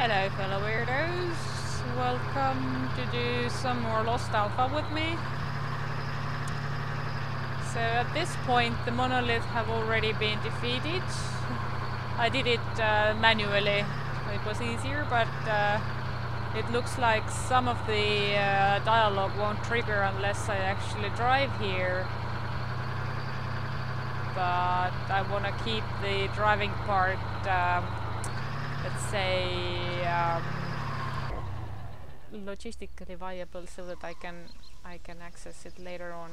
Hello fellow weirdos, welcome to do some more Lost Alpha with me. So at this point the monolith have already been defeated. I did it uh, manually, it was easier, but uh, it looks like some of the uh, dialogue won't trigger unless I actually drive here. But I want to keep the driving part um, let's say um, logistically viable so that I can I can access it later on.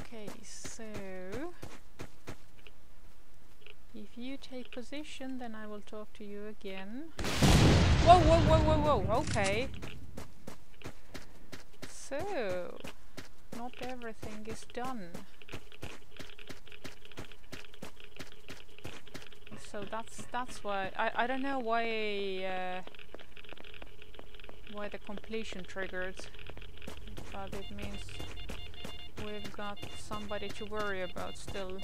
Okay, so if you take position then I will talk to you again. Whoa whoa whoa whoa whoa okay. So, not everything is done. So that's that's why I I don't know why uh, why the completion triggered, but it means we've got somebody to worry about still.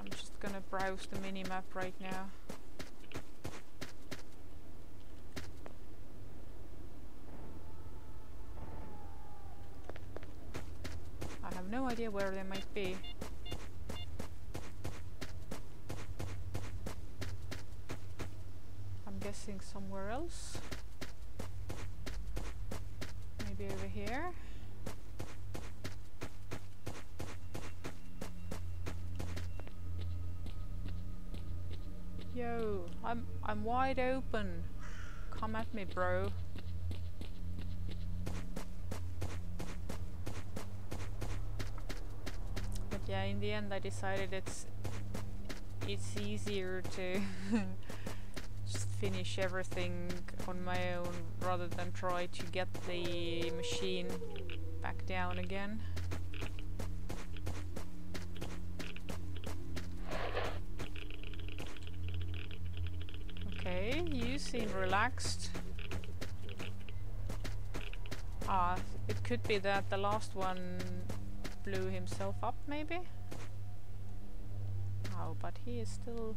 I'm just gonna browse the minimap right now. no idea where they might be. I'm guessing somewhere else. Maybe over here. Yo, I'm I'm wide open. Come at me, bro. yeah, in the end I decided it's it's easier to just finish everything on my own rather than try to get the machine back down again. Okay, you seem relaxed. Ah, it could be that the last one blew himself up, maybe? Oh, but he is still...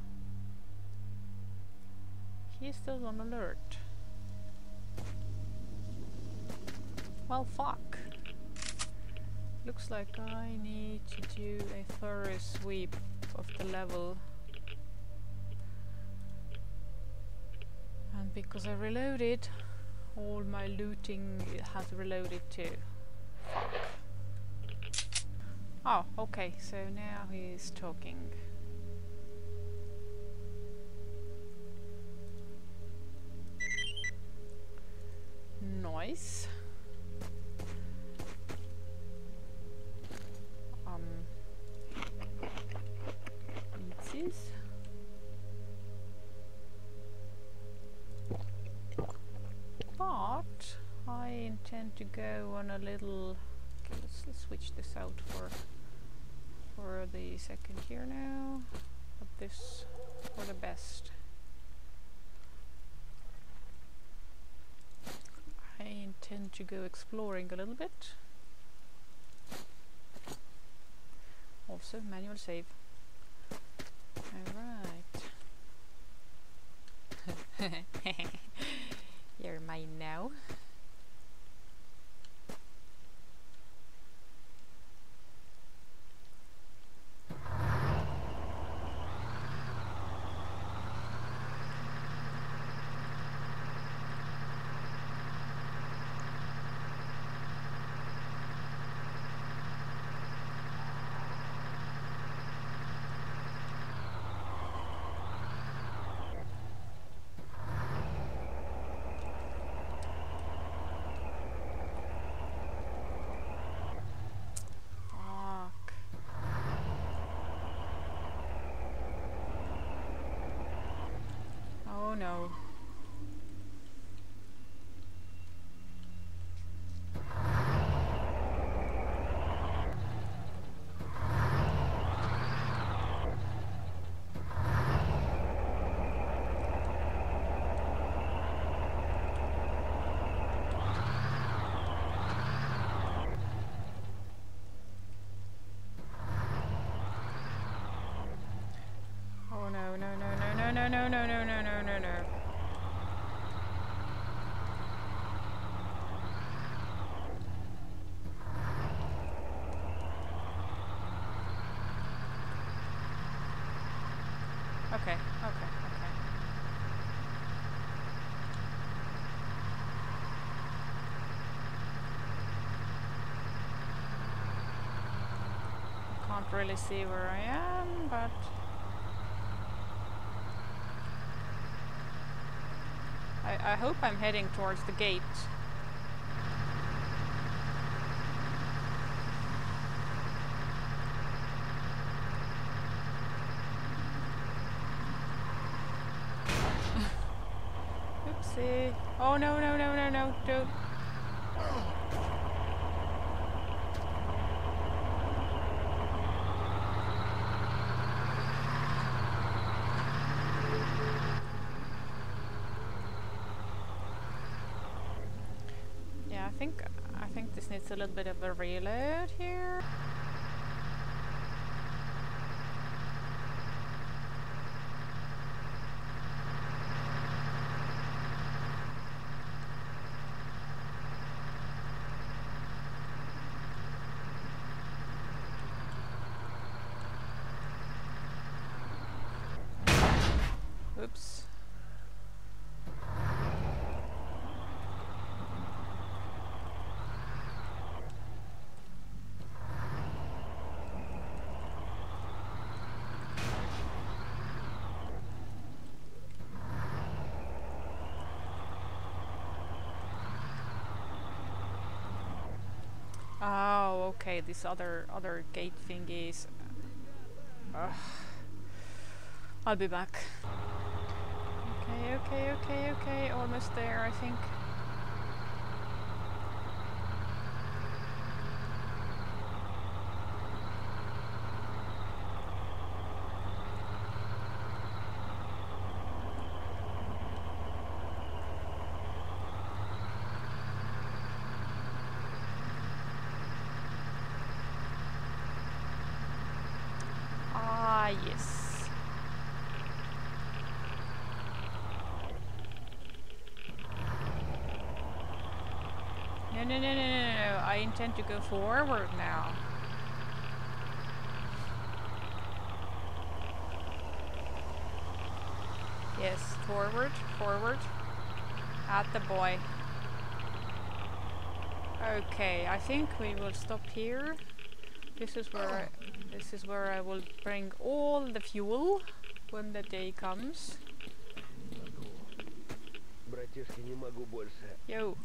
He is still on alert. Well, fuck. Looks like I need to do a thorough sweep of the level. And because I reloaded, all my looting has reloaded too. Fuck. Oh, okay, so now he's talking. Nice. Um, pizzas. But I intend to go on a little let's, let's switch this out for for the second here now. Put this for the best. To go exploring a little bit. Also manual save. Alright. You're mine now. No, no, no, no, no, no, no, no, no, no, no, no. Okay, okay, okay. Can't really see where I am, but I, hope I'm heading towards the gate. Oopsie. Oh no, no, no, no, no, don't. Think I think this needs a little bit of a reload here. This other other gate thingies. Ugh. I'll be back. Okay, okay, okay, okay. Almost there, I think. Ah, yes no, no, no, no, no. I intend to go forward now. Yes, forward, forward. At the boy. Okay, I think we will stop here. This is where I, this is where I will bring all the fuel when the day comes. Yo.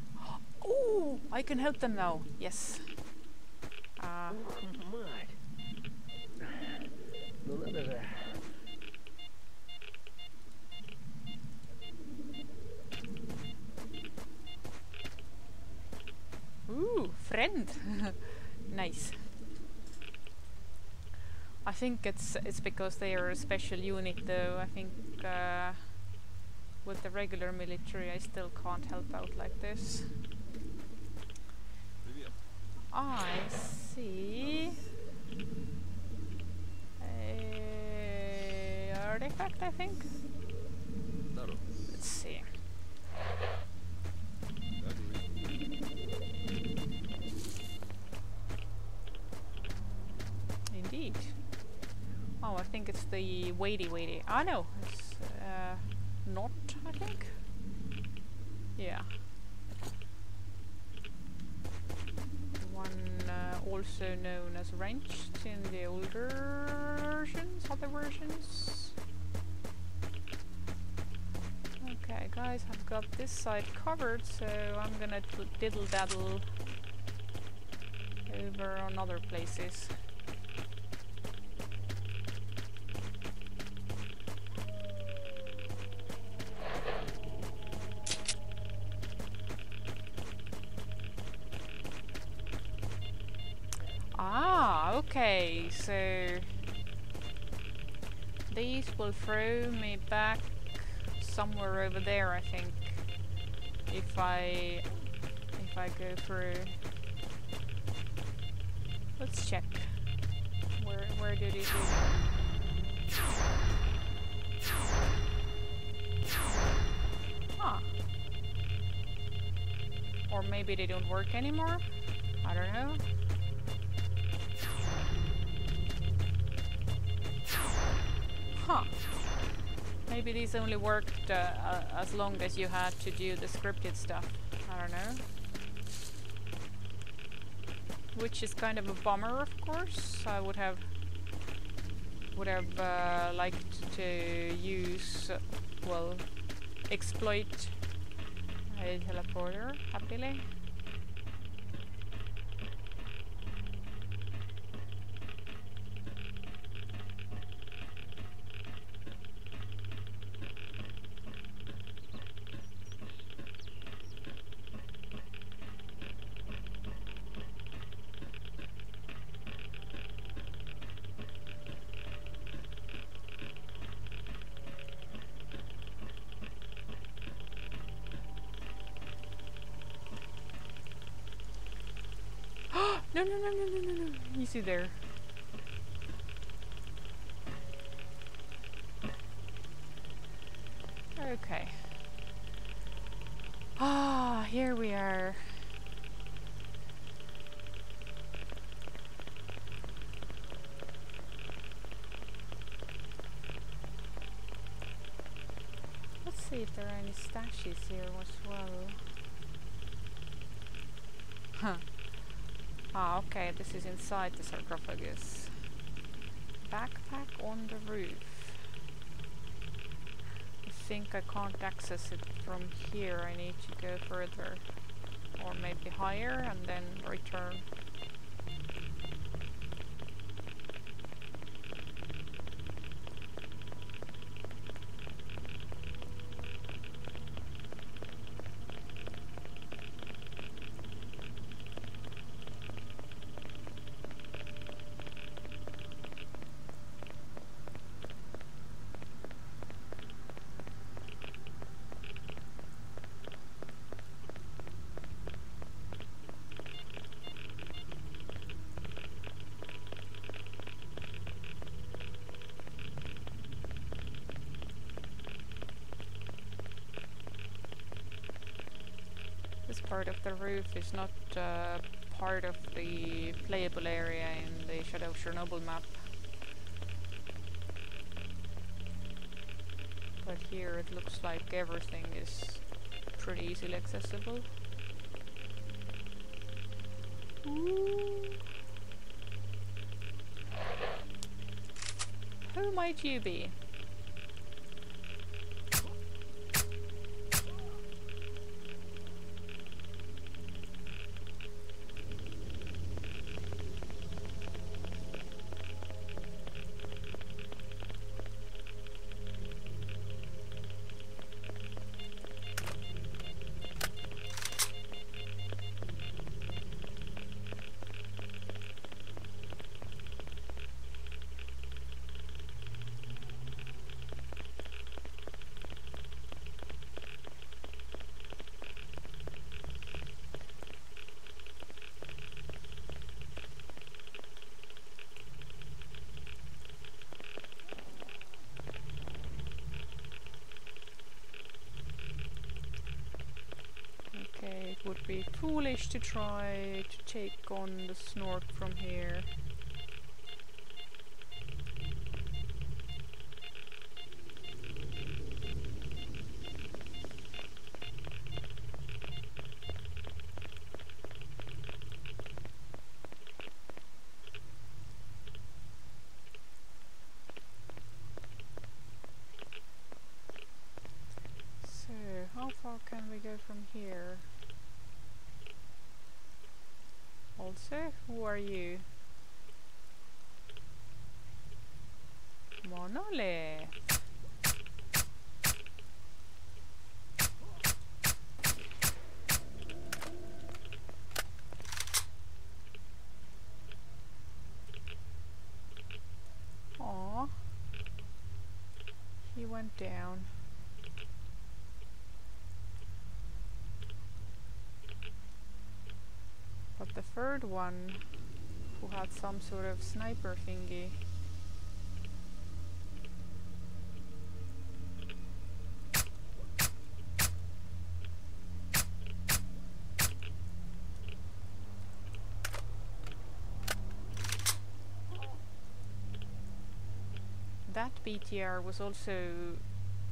Oh, I can help them now. Yes. Uh, hmm. Ooh, friend. nice. I think it's it's because they are a special unit though. I think uh, with the regular military I still can't help out like this. I see a artifact, I think. Let's see. Indeed. Oh, I think it's the weighty weighty. Ah, no, also known as wrenched in the older versions, other versions. Okay, guys, I've got this side covered, so I'm gonna tl- diddle daddle over on other places. so these will throw me back somewhere over there, I think, if I if I go through. Let's check. Where where do these go? Ah. Or maybe they don't work anymore? I don't know. Huh. Maybe these only worked uh, uh, as long as you had to do the scripted stuff. I don't know. Which is kind of a bummer, of course. I would have would have uh, liked to use, well, exploit a teleporter happily. No, no, no, no, no, no, no. Easy there. Okay. Ah, here we are. Let's see if there are any stashes here as well. Huh. Ah, okay, this is inside the sarcophagus. Backpack on the roof. I think I can't access it from here. I need to go further. Or maybe higher and then return. This part of the roof is not uh, part of the playable area in the Shadow of Chernobyl map. But here it looks like everything is pretty easily accessible. Ooh. Who might you be? Foolish to try to take on the snork from here. So, how far can we go from here? Also, who are you? Monole. Aw. He went down. the third one who had some sort of sniper thingy. That BTR was also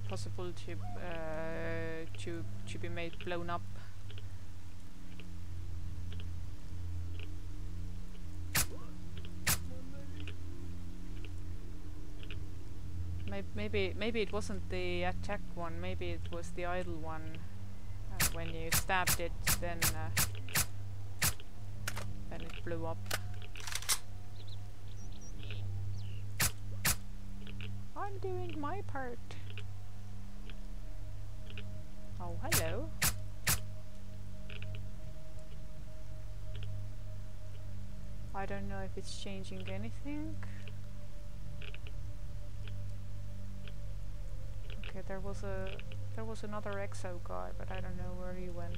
possible to uh, to to be made blown up Maybe maybe it wasn't the attack one. Maybe it was the idle one. Uh, when you stabbed it, then uh, then it blew up. I'm doing my part. Oh, hello. I don't know if it's changing anything. Okay, there was a there was another exo guy, but I don't know where he went.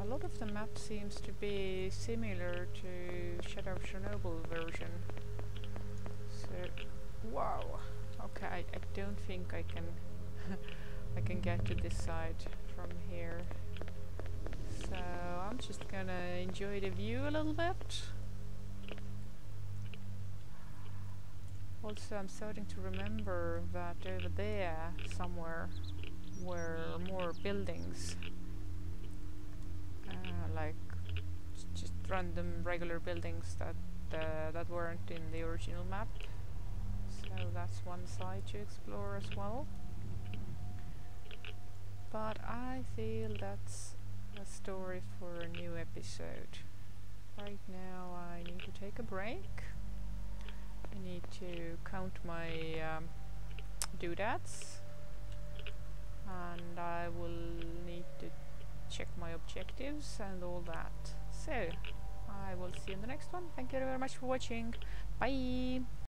A lot of the map seems to be similar to Shadow of Chernobyl version. So, wow. Okay, I, I don't think I can I can get to this side from here. So I'm just gonna enjoy the view a little bit. Also, I'm starting to remember that over there somewhere were more buildings uh, like just random regular buildings that uh, that weren't in the original map. So that's one side to explore as well. But I feel that's a story for a new episode. Right now I need to take a break. I need to count my um, doodads and I will need to check my objectives and all that. So, I will see you in the next one. Thank you very much for watching. Bye!